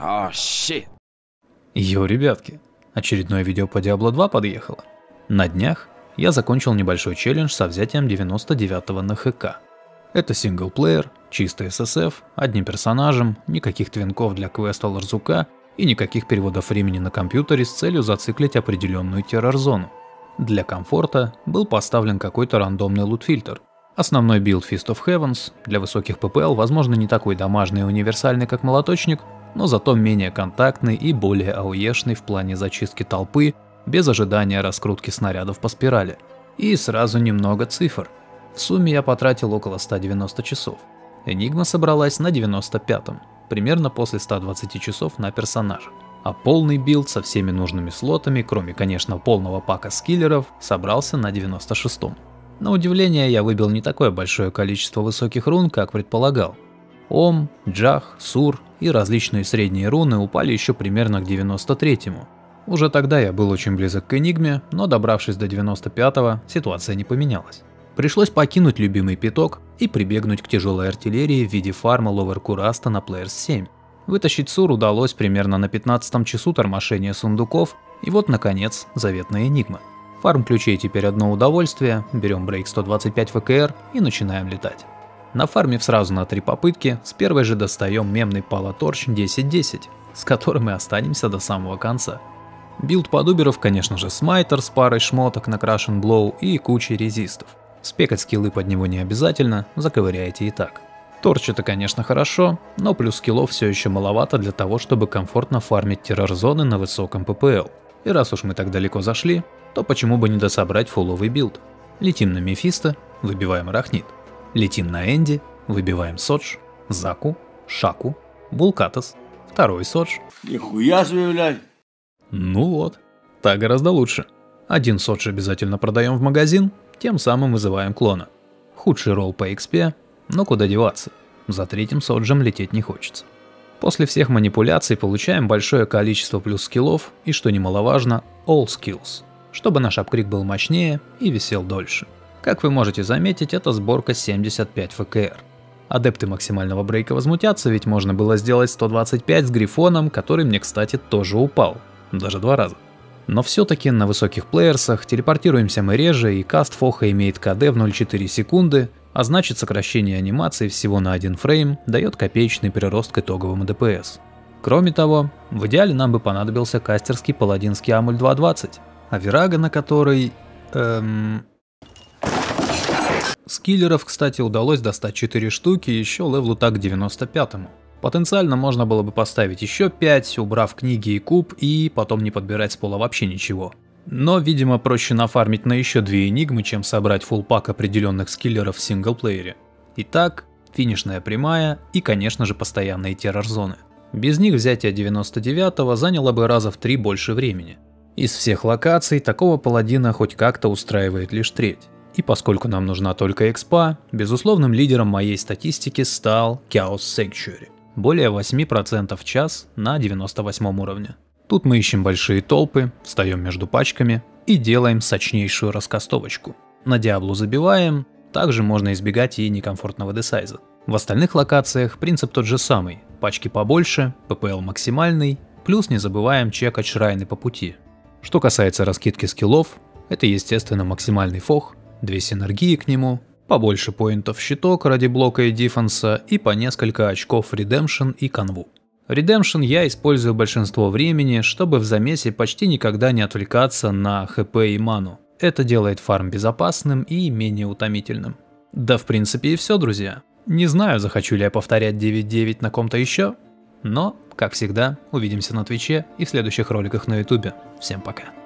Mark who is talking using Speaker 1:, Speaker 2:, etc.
Speaker 1: Oh shit.
Speaker 2: Йо, ребятки, очередное видео по Diablo 2 подъехало. На днях я закончил небольшой челлендж со взятием 99 на ХК. Это single player, чистый SSF, одним персонажем, никаких твинков для квеста Ларзука и никаких переводов времени на компьютере с целью зациклить определенную террор-зону. Для комфорта был поставлен какой-то рандомный лут-фильтр. Основной билд Fist of Heavens для высоких ППЛ, возможно, не такой домашний и универсальный, как молоточник, но зато менее контактный и более ауешный в плане зачистки толпы, без ожидания раскрутки снарядов по спирали. И сразу немного цифр. В сумме я потратил около 190 часов. Энигма собралась на 95-м, примерно после 120 часов на персонажа. А полный билд со всеми нужными слотами, кроме, конечно, полного пака скиллеров, собрался на 96-м. На удивление, я выбил не такое большое количество высоких рун, как предполагал. Ом, Джах, Сур и различные средние руны упали еще примерно к 93-му. Уже тогда я был очень близок к Энигме, но добравшись до 95-го, ситуация не поменялась. Пришлось покинуть любимый пяток и прибегнуть к тяжелой артиллерии в виде фарма Ловер Кураста на Players 7. Вытащить Сур удалось примерно на 15 часу тормошения сундуков, и вот наконец заветная Энигма. Фарм ключей теперь одно удовольствие, берем брейк 125 ВКР и начинаем летать. Нафармив сразу на три попытки, с первой же достаем мемный Пала torch 1010, с которым и останемся до самого конца. Билд под уберов, конечно же, смайтер с парой шмоток на Crushing Blow и кучей резистов. Спекать скиллы под него не обязательно, заковыряете и так. Torch это, конечно, хорошо, но плюс скиллов все еще маловато для того, чтобы комфортно фармить террор-зоны на высоком ППЛ. И раз уж мы так далеко зашли, то почему бы не дособрать фуловый билд. Летим на Мефисто, выбиваем Арахнит. Летим на Энди, выбиваем Содж, Заку, Шаку, Булкатас, второй Содж.
Speaker 1: Нихуя себе, блядь.
Speaker 2: Ну вот, так гораздо лучше. Один Содж обязательно продаем в магазин, тем самым вызываем клона. Худший ролл по XP, но куда деваться, за третьим Соджем лететь не хочется. После всех манипуляций получаем большое количество плюс скиллов и, что немаловажно, all skills, чтобы наш апкрик был мощнее и висел дольше. Как вы можете заметить, это сборка 75 ФКР. Адепты максимального брейка возмутятся, ведь можно было сделать 125 с грифоном, который мне, кстати, тоже упал. Даже два раза. Но все-таки на высоких плеерсах телепортируемся мы реже, и каст Фоха имеет КД в 0,4 секунды, а значит сокращение анимации всего на один фрейм дает копеечный прирост к итоговому ДПС. Кроме того, в идеале нам бы понадобился кастерский паладинский Амуль 220, а Вирага на который... Эм, Скиллеров, кстати, удалось достать 4 штуки еще левлу так 95-му. Потенциально можно было бы поставить еще 5, убрав книги и куб, и потом не подбирать с пола вообще ничего. Но, видимо, проще нафармить на еще две энигмы, чем собрать фулл-пак определенных скиллеров в синглплеере. Итак, финишная прямая и, конечно же, постоянные террор-зоны. Без них взятие 99-го заняло бы раза в три больше времени. Из всех локаций такого паладина хоть как-то устраивает лишь треть. И поскольку нам нужна только экспа, безусловным лидером моей статистики стал Chaos Sanctuary. Более 8% в час на 98 уровне. Тут мы ищем большие толпы, встаем между пачками и делаем сочнейшую раскастовочку. На Диаблу забиваем, также можно избегать и некомфортного десайза. В остальных локациях принцип тот же самый, пачки побольше, ППЛ максимальный, плюс не забываем чекать шрайны по пути. Что касается раскидки скиллов, это естественно максимальный фох, две синергии к нему, побольше поинтов щиток ради блока и дефенса и по несколько очков Redemption и конву. Redemption я использую большинство времени, чтобы в замесе почти никогда не отвлекаться на хп и ману. Это делает фарм безопасным и менее утомительным. Да в принципе и все, друзья. Не знаю, захочу ли я повторять 9.9 на ком-то еще, но, как всегда, увидимся на Твиче и в следующих роликах на Ютубе. Всем пока.